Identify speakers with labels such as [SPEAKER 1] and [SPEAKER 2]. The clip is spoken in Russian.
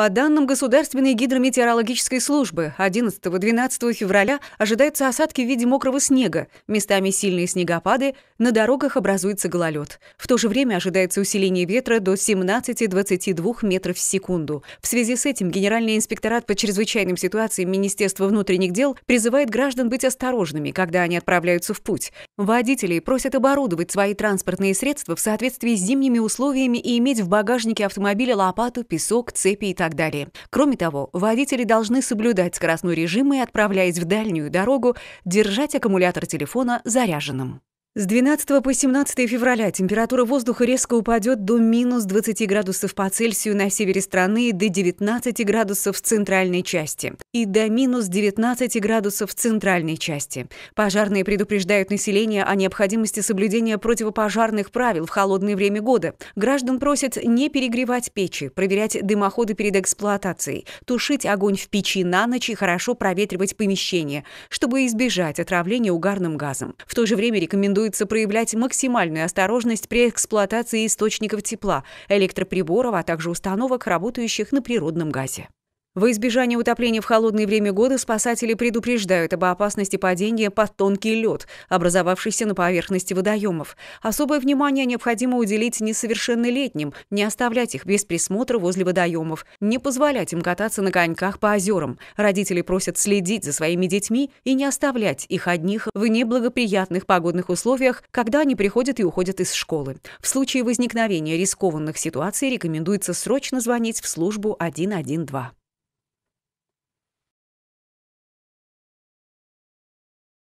[SPEAKER 1] По данным Государственной гидрометеорологической службы, 11-12 февраля ожидаются осадки в виде мокрого снега, местами сильные снегопады, на дорогах образуется гололед. В то же время ожидается усиление ветра до 17-22 метров в секунду. В связи с этим Генеральный инспекторат по чрезвычайным ситуациям Министерства внутренних дел призывает граждан быть осторожными, когда они отправляются в путь. Водителей просят оборудовать свои транспортные средства в соответствии с зимними условиями и иметь в багажнике автомобиля лопату, песок, цепи и так так далее. Кроме того, водители должны соблюдать скоростной режим и, отправляясь в дальнюю дорогу, держать аккумулятор телефона заряженным. С 12 по 17 февраля температура воздуха резко упадет до минус 20 градусов по Цельсию на севере страны и до 19 градусов в центральной части и до минус 19 градусов в центральной части. Пожарные предупреждают население о необходимости соблюдения противопожарных правил в холодное время года. Граждан просят не перегревать печи, проверять дымоходы перед эксплуатацией, тушить огонь в печи на ночь и хорошо проветривать помещение, чтобы избежать отравления угарным газом. В то же время рекомендуют рекомендуется проявлять максимальную осторожность при эксплуатации источников тепла, электроприборов, а также установок, работающих на природном газе. Во избежание утопления в холодное время года спасатели предупреждают об опасности падения под тонкий лед, образовавшийся на поверхности водоемов. Особое внимание необходимо уделить несовершеннолетним, не оставлять их без присмотра возле водоемов, не позволять им кататься на коньках по озерам. Родители просят следить за своими детьми и не оставлять их одних в неблагоприятных погодных условиях, когда они приходят и уходят из школы. В случае возникновения рискованных ситуаций рекомендуется срочно звонить в службу 112.